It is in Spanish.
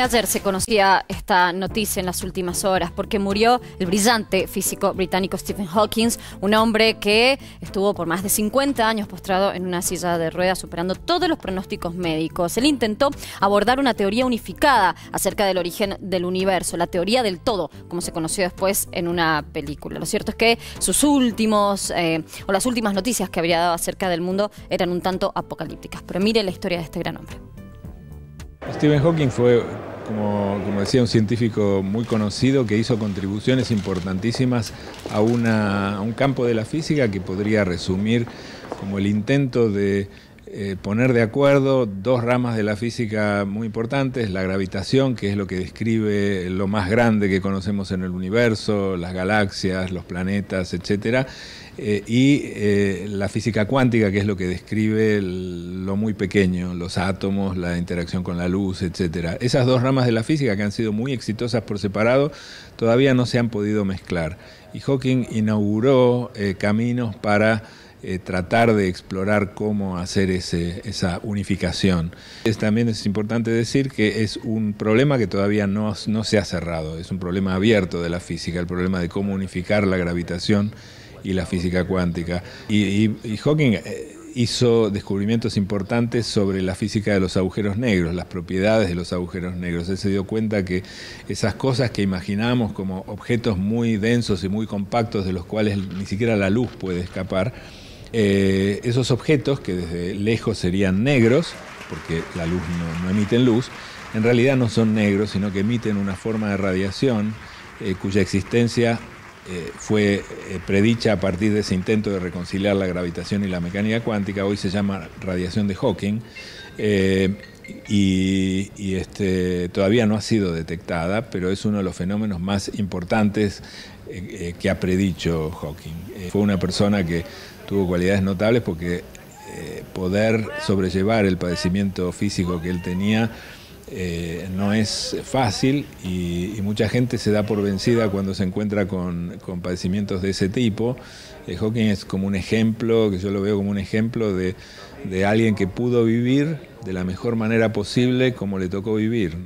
Ayer se conocía esta noticia en las últimas horas porque murió el brillante físico británico Stephen Hawking, un hombre que estuvo por más de 50 años postrado en una silla de ruedas superando todos los pronósticos médicos. Él intentó abordar una teoría unificada acerca del origen del universo, la teoría del todo, como se conoció después en una película. Lo cierto es que sus últimos eh, o las últimas noticias que habría dado acerca del mundo eran un tanto apocalípticas. Pero mire la historia de este gran hombre. Stephen Hawking fue, como, decía, un científico muy conocido que hizo contribuciones importantísimas a, a un campo de la física que podría resumir como el intento de eh, poner de acuerdo dos ramas de la física muy importantes, la gravitación, que es lo que describe lo más grande que conocemos en el universo, las galaxias, los planetas, etc., eh, y eh, la física cuántica, que es lo que describe lo muy pequeño, los átomos, la interacción con la luz, etc. Esas dos ramas de la física que han sido muy exitosas por separado, todavía no se han podido mezclar. Y Hawking inauguró caminos para eh, tratar de explorar cómo hacer esa unificación. también es importante decir que es un problema que todavía no, se ha cerrado, es un problema abierto de la física, el problema de cómo unificar la gravitación y la física cuántica. Y, Hawking eh, hizo descubrimientos importantes sobre la física de los agujeros negros, las propiedades de los agujeros negros. Él se dio cuenta que esas cosas que imaginamos como objetos muy densos y muy compactos de los cuales ni siquiera la luz puede escapar, eh, esos objetos, que desde lejos serían negros, porque la luz no, emite luz, en realidad no son negros, sino que emiten una forma de radiación eh, cuya existencia eh, fue predicha a partir de ese intento de reconciliar la gravitación y la mecánica cuántica, hoy se llama radiación de Hawking, y, este, todavía no ha sido detectada, pero es uno de los fenómenos más importantes que ha predicho Hawking. fue una persona que tuvo cualidades notables porque eh, poder sobrellevar el padecimiento físico que él tenía eh, no es fácil y, mucha gente se da por vencida cuando se encuentra con, padecimientos de ese tipo. Eh, Hawking es como un ejemplo, que yo lo veo como un ejemplo de, alguien que pudo vivir de la mejor manera posible como le tocó vivir.